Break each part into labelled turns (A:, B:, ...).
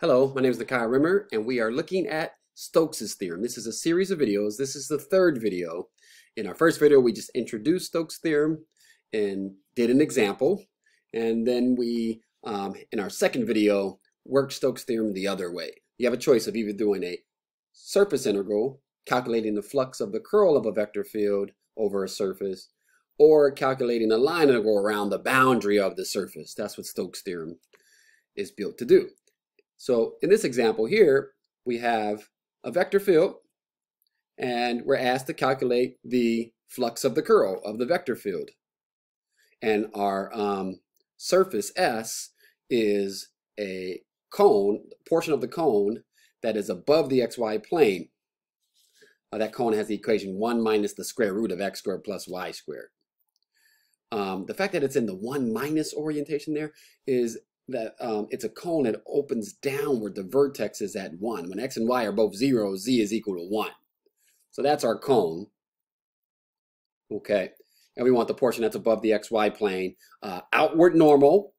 A: Hello, my name is Nakia Rimmer, and we are looking at Stokes' theorem. This is a series of videos. This is the third video. In our first video, we just introduced Stokes' theorem and did an example. And then we, um, in our second video, worked Stokes' theorem the other way. You have a choice of either doing a surface integral, calculating the flux of the curl of a vector field over a surface, or calculating a line integral around the boundary of the surface. That's what Stokes' theorem is built to do. So in this example here, we have a vector field, and we're asked to calculate the flux of the curl of the vector field. And our um, surface S is a cone, portion of the cone that is above the xy plane. Uh, that cone has the equation 1 minus the square root of x squared plus y squared. Um, the fact that it's in the 1 minus orientation there is that um, it's a cone that opens downward. The vertex is at 1. When x and y are both 0, z is equal to 1. So that's our cone. Okay. And we want the portion that's above the xy plane. Uh, outward normal.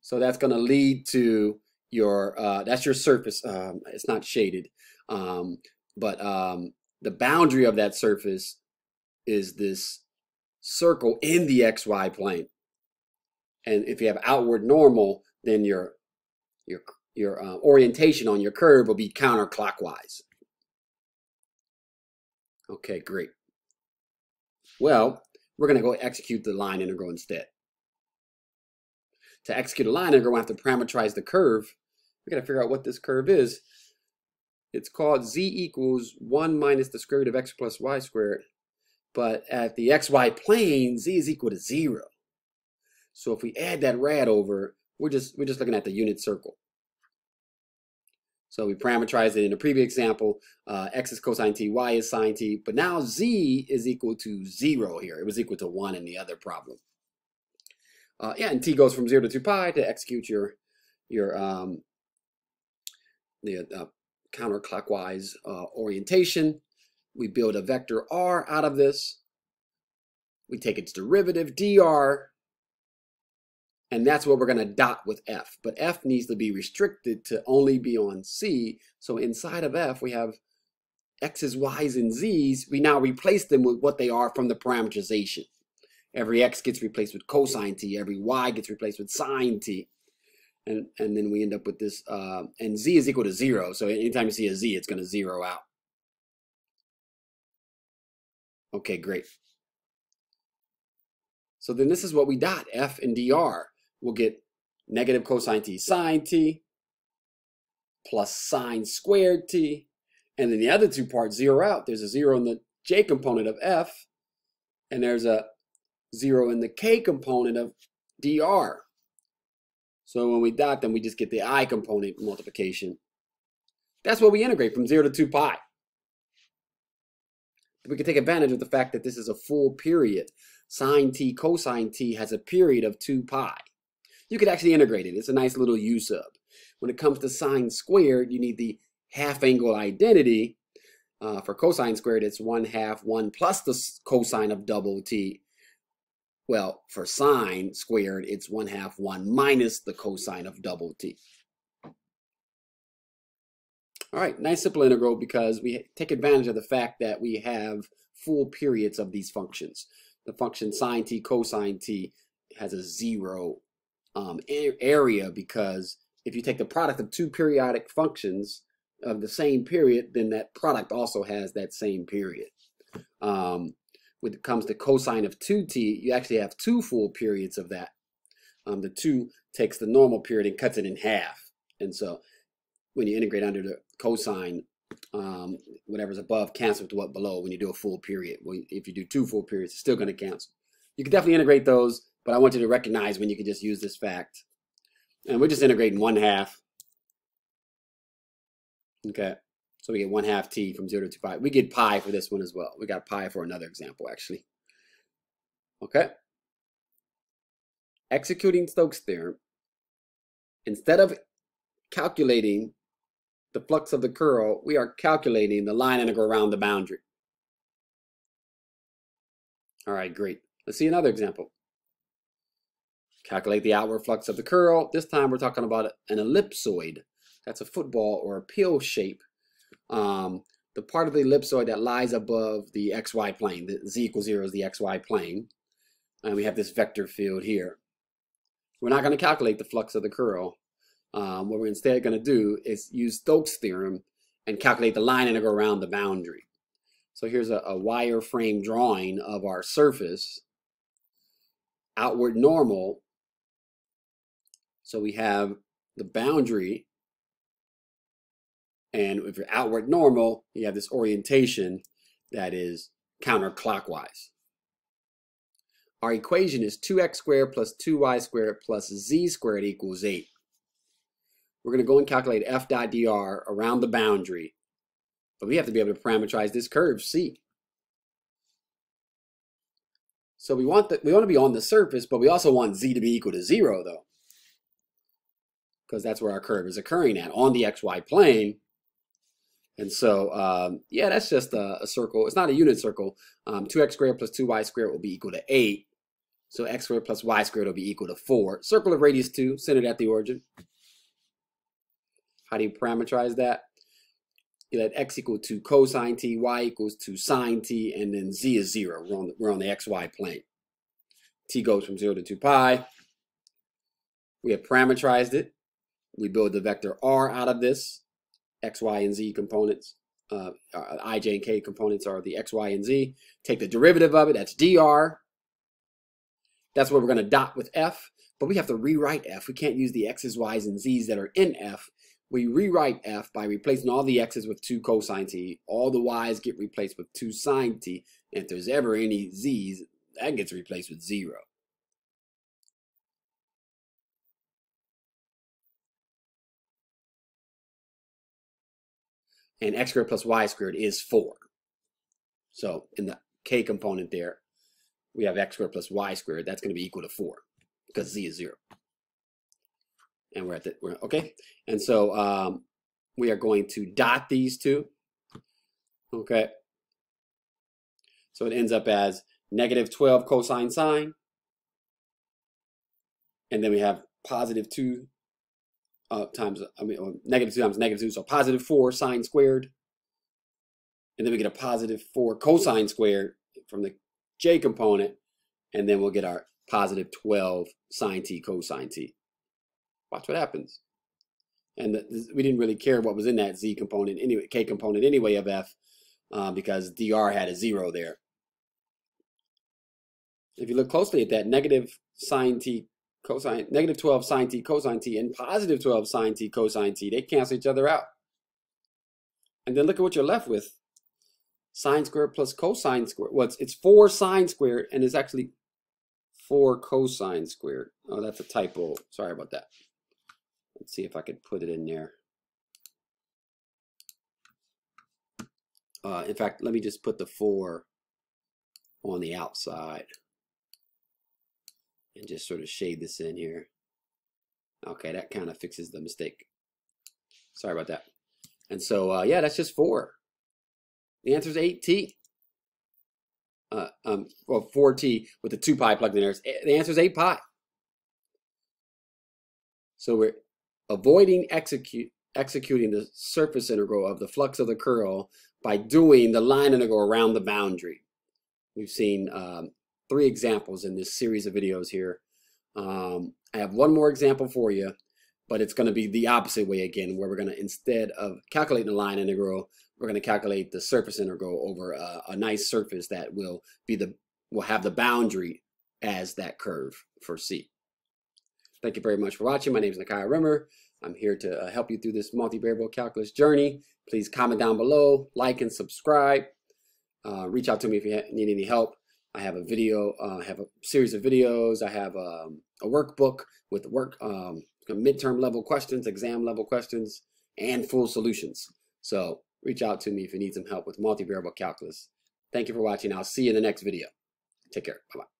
A: So that's going to lead to your, uh, that's your surface. Um, it's not shaded. Um, but um, the boundary of that surface is this circle in the xy plane. And if you have outward normal, then your your your uh, orientation on your curve will be counterclockwise. Okay, great. Well, we're going to go execute the line integral instead. To execute a line integral, we have to parameterize the curve. We got to figure out what this curve is. It's called z equals 1 minus the square root of x plus y squared. But at the xy plane, z is equal to 0. So if we add that rad over, we're just we're just looking at the unit circle. So we parameterize it in the previous example. Uh, x is cosine t, y is sine t. But now z is equal to 0 here. It was equal to 1 in the other problem. Uh, yeah, and t goes from 0 to 2 pi to execute your, your um, the uh, counterclockwise uh, orientation. We build a vector r out of this. We take its derivative, dr, and that's what we're going to dot with F. But F needs to be restricted to only be on C. So inside of F, we have X's, Y's, and Z's. We now replace them with what they are from the parameterization. Every X gets replaced with cosine T. Every Y gets replaced with sine T. And, and then we end up with this, uh, and Z is equal to zero. So anytime you see a Z, it's going to zero out. Okay, great. So then this is what we dot, F and dr we'll get negative cosine t sine t plus sine squared t. And then the other two parts zero out. There's a zero in the j component of f, and there's a zero in the k component of dr. So when we dot them, we just get the i component multiplication. That's what we integrate from 0 to 2 pi. We can take advantage of the fact that this is a full period. Sine t cosine t has a period of 2 pi you could actually integrate it. It's a nice little U sub. When it comes to sine squared, you need the half angle identity. Uh, for cosine squared, it's 1 half 1 plus the cosine of double t. Well, for sine squared, it's 1 half 1 minus the cosine of double t. All right, nice simple integral because we take advantage of the fact that we have full periods of these functions. The function sine t cosine t has a zero um, area because if you take the product of two periodic functions of the same period, then that product also has that same period. Um, when it comes to cosine of 2t, you actually have two full periods of that. Um, the 2 takes the normal period and cuts it in half. And so when you integrate under the cosine, um, whatever's above cancels to what below when you do a full period. Well, if you do two full periods, it's still going to cancel. You can definitely integrate those but I want you to recognize when you can just use this fact. And we're just integrating one half. Okay. So we get one half t from 0 to pi. We get pi for this one as well. We got pi for another example, actually. Okay. Executing Stokes' theorem, instead of calculating the flux of the curl, we are calculating the line integral around the boundary. All right, great. Let's see another example. Calculate the outward flux of the curl. This time we're talking about an ellipsoid. That's a football or a pill shape. Um, the part of the ellipsoid that lies above the xy plane. The z equals 0 is the xy plane. And we have this vector field here. We're not going to calculate the flux of the curl. Um, what we're instead going to do is use Stokes' theorem and calculate the line integral around the boundary. So here's a, a wireframe drawing of our surface. Outward normal so we have the boundary, and if you're outward normal, you have this orientation that is counterclockwise. Our equation is 2x squared plus 2y squared plus z squared equals 8. We're going to go and calculate f dot dr around the boundary, but we have to be able to parameterize this curve, c. So we want the, we want to be on the surface, but we also want z to be equal to 0, though because that's where our curve is occurring at on the xy plane. And so, um, yeah, that's just a, a, circle. It's not a unit circle. Um, 2x squared plus 2y squared will be equal to 8. So x squared plus y squared will be equal to 4. Circle of radius 2, centered at the origin. How do you parameterize that? You let x equal to cosine t, y equals to sine t, and then z is 0. We're on the, we're on the xy plane. t goes from 0 to 2 pi. We have parameterized it. We build the vector r out of this. x, y, and z components. Uh, uh i, j, and k components are the x, y, and z. Take the derivative of it. That's dr. That's what we're going to dot with f. But we have to rewrite f. We can't use the x's, y's, and z's that are in f. We rewrite f by replacing all the x's with 2 cosine t. All the y's get replaced with 2 sine t. And if there's ever any z's, that gets replaced with 0. And x squared plus y squared is 4. So in the k component there, we have x squared plus y squared. That's going to be equal to 4 because z is 0. And we're at the, we're, okay? And so um, we are going to dot these two. Okay? So it ends up as negative 12 cosine sine. And then we have positive 2 uh, times, I mean, negative 2 times negative 2, so positive 4 sine squared. And then we get a positive 4 cosine squared from the j component. And then we'll get our positive 12 sine t cosine t. Watch what happens. And the, we didn't really care what was in that z component, anyway, k component anyway of f, uh, because dr had a 0 there. If you look closely at that, negative sine t cosine, negative 12 sine t cosine t and positive 12 sine t cosine t. They cancel each other out. And then look at what you're left with. Sine squared plus cosine squared. Well, it's, it's 4 sine squared and it's actually 4 cosine squared. Oh, that's a typo. Sorry about that. Let's see if I could put it in there. Uh, in fact, let me just put the 4 on the outside and just sort of shade this in here. Okay, that kind of fixes the mistake. Sorry about that. And so, uh, yeah, that's just 4. The answer is 8t. Uh, um, well, 4t with the 2 pi plugged in there. The answer is 8 pi. So we're avoiding execute, executing the surface integral of the flux of the curl by doing the line integral around the boundary. We've seen um, three examples in this series of videos here. Um, I have one more example for you, but it's going to be the opposite way again, where we're going to, instead of calculating the line integral, we're going to calculate the surface integral over a, a nice surface that will be the, will have the boundary as that curve for C. Thank you very much for watching. My name is Nakia Rimmer. I'm here to uh, help you through this multivariable calculus journey. Please comment down below, like and subscribe. Uh, reach out to me if you need any help. I have a video, uh, I have a series of videos. I have um, a workbook with work um, midterm level questions, exam level questions, and full solutions. So reach out to me if you need some help with multivariable calculus. Thank you for watching. I'll see you in the next video. Take care. Bye-bye.